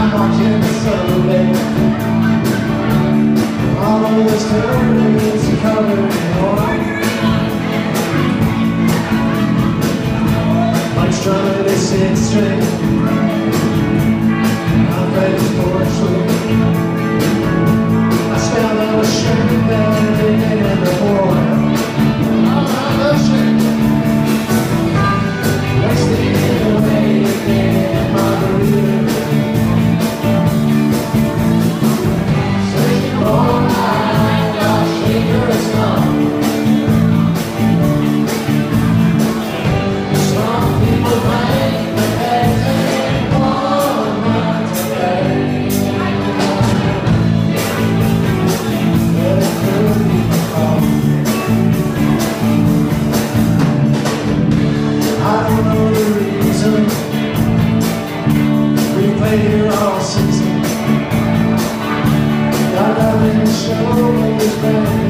I'm watching the sunlit All of is covered in all season. God, I've been so.